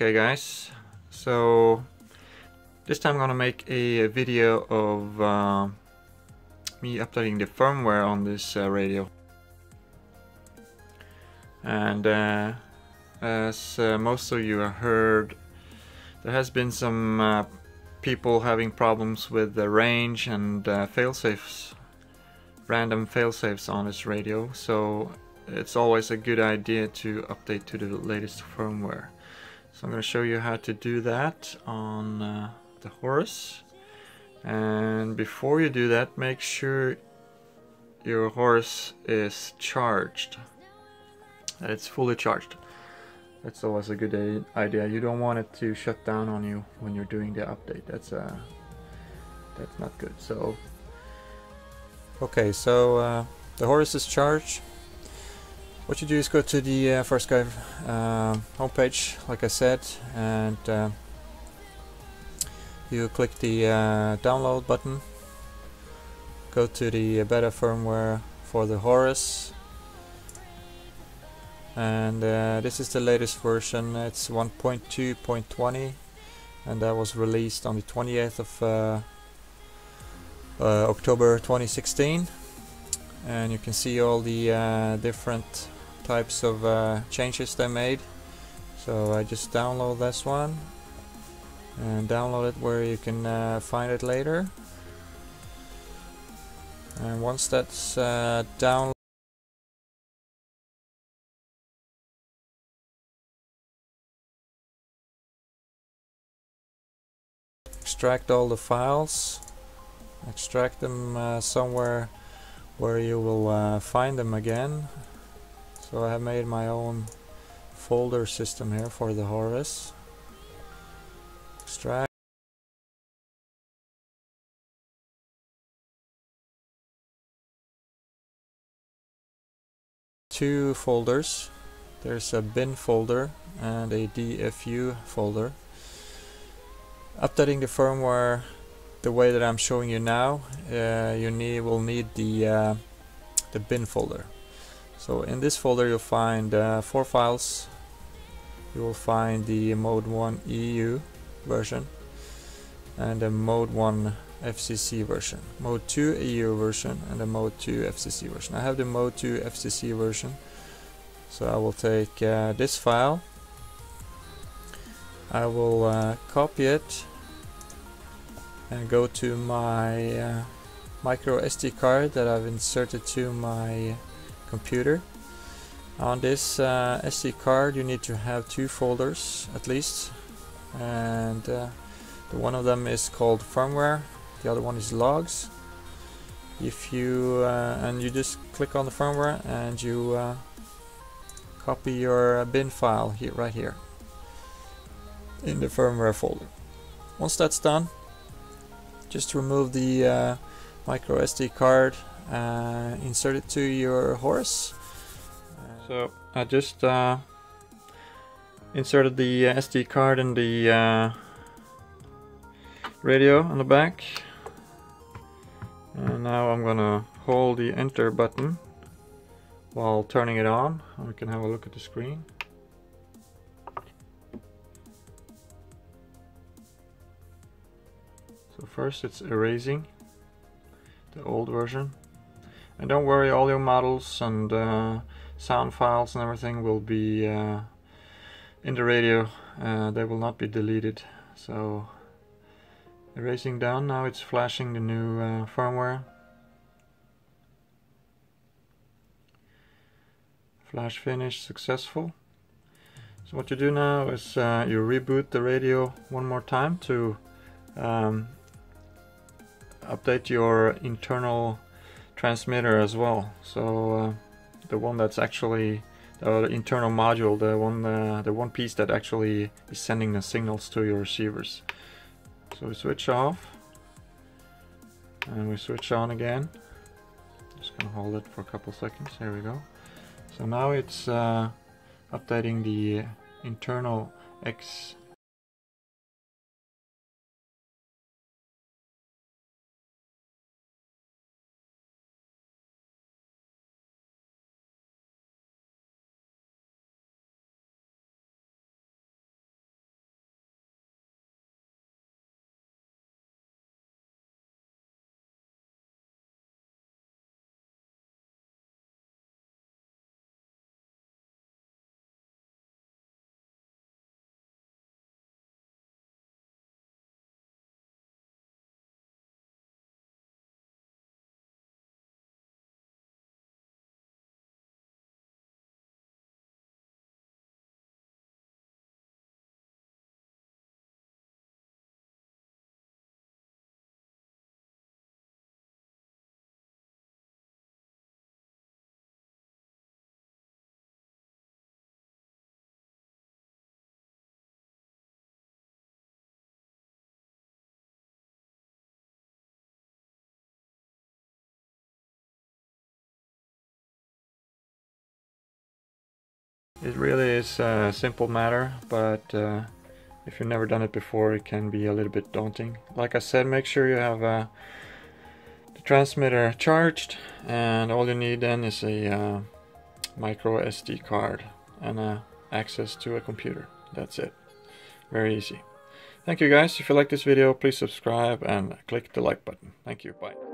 Okay guys, so this time I'm gonna make a, video of uh, me updating the firmware on this uh, radio. And uh, as uh, most of you have heard, there has been some uh, people having problems with the range and uh, failsafes, random failsafes on this radio. So it's always a good idea to update to the latest firmware. So I'm going to show you how to do that on uh, the Horus. And before you do that, make sure your Horus is charged, that it's fully charged. That's always a good idea. You don't want it to shut down on you when you're doing the update. That's uh, that's not good. So, okay, so uh, the Horus is charged. What you do is go to the uh, FrSky uh, homepage, like I said, and uh, you click the uh, download button. Go to the beta firmware for the Horus. And uh, this is the latest version. It's 1.2.20 and that was released on the 28th of uh, October 2016 and you can see all the uh, different types of uh, changes they made. So I just download this one and download it where you can uh, find it later. And once that's downloaded extract all the files extract them uh, somewhere where you will uh, find them again so I have made my own folder system here for the Horus extract. Two folders. There's a bin folder and a DFU folder. Updating the firmware the way that I'm showing you now uh, you need will need the uh, the bin folder so in this folder you'll find uh, four files. You will find the mode 1 EU version and the mode 1 FCC version. Mode 2 EU version and the mode 2 FCC version. I have the mode 2 FCC version. So I will take uh, this file. I will uh, copy it and go to my uh, micro SD card that I've inserted to my computer. On this uh, SD card you need to have two folders at least. And uh, the one of them is called firmware the other one is logs. If you uh, and you just click on the firmware and you uh, copy your bin file here right here in the firmware folder. Once that's done just remove the uh, micro SD card uh, insert it to your Horus. so I just uh, inserted the uh, SD card in the uh, radio on the back and now I'm gonna hold the enter button while turning it on we can have a look at the screen So first it's erasing the old version. And don't worry, all your models and uh, sound files and everything will be uh, in the radio. Uh, they will not be deleted. So erasing down, now it's flashing the new uh, firmware. Flash finish successful. So what you do now is uh, you reboot the radio one more time to um, update your internal transmitter as well. So uh, the one that's actually the internal module, the one uh, the one piece that actually is sending the signals to your receivers. So we switch off and we switch on again. Just gonna hold it for a couple seconds. Here we go. So now it's uh, updating the internal X It really is a simple matter, but uh, if you've never done it before, it can be a little bit daunting. Like I said, make sure you have uh, the transmitter charged, and all you need then is a uh, micro SD card and uh, access to a computer. That's it. Very easy. Thank you guys. If you like this video, please subscribe and click the like button. Thank you. Bye.